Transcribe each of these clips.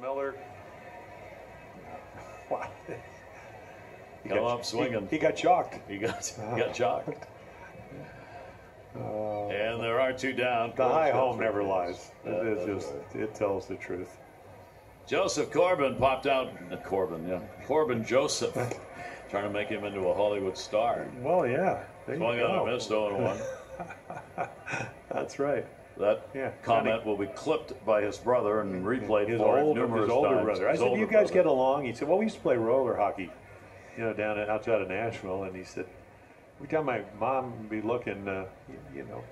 Miller. Wow. He Come got- up swinging. He, he got chalked. He got he got chalked. and there are two down. The high home never lies. It, just, right. it tells the truth. Joseph Corban popped out. uh, Corban, yeah. Corban Joseph. Trying to make him into a Hollywood star. Well, yeah. Swung on a missed 0 1. That's right. That Yeah. comment will be clipped by his brother and replayed His for older, numerous his older times. brother. I His said, older "You guys brother. get along?" He said, "Well, we used to play roller hockey, you know, down at, outside of Nashville." And he said, "Every time my mom would be looking, uh, you, you know,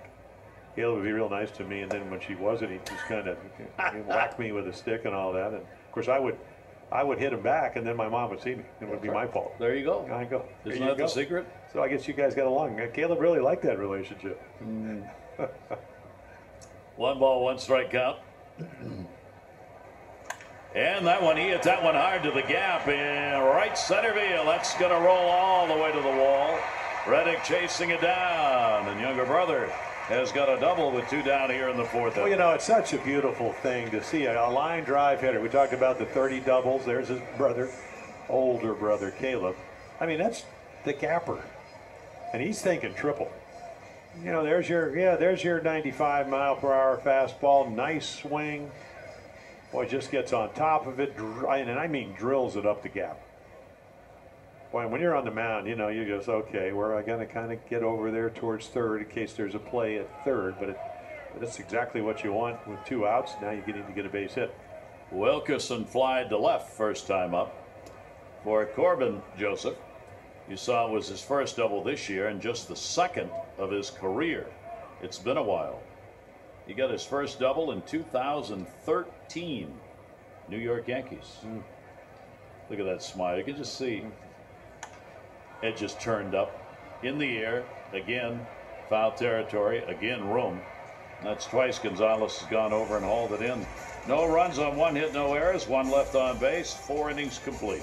Gail would be real nice to me, and then when she wasn't, he'd just kind of whack me with a stick and all that. And of course, I would, I would hit him back, and then my mom would see me. It would be my fault. There you go. I go. "There Isn't that go." the secret? So I guess you guys got along. Caleb really liked that relationship. One ball, one strike count. And that one, he hit that one hard to the gap in right center field. That's going to roll all the way to the wall. Reddick chasing it down, and younger brother has got a double with two down here in the fourth. Well, you know, it's such a beautiful thing to see a, a line drive hitter. We talked about the 30 doubles. There's his brother, older brother, Caleb. I mean, that's the gapper. And he's thinking triple. You know, there's your, yeah, there's your 95 mile per hour fastball. Nice swing. Boy, just gets on top of it. And I mean, drills it up the gap. Boy, when you're on the mound, you know, you just, okay, we're going to kind of get over there towards third in case there's a play at third. But it, that's exactly what you want with two outs. Now you need to get a base hit. Wilkerson flied to left first time up for Corban Joseph. You saw it was his first double this year and just the second of his career. It's been a while. He got his first double in 2013, New York Yankees. Hmm. Look at that smile. You can just see it just turned up in the air. Again, foul territory. Again, room. That's twice Gonzalez has gone over and hauled it in. No runs on one hit, no errors, one left on base, four innings complete.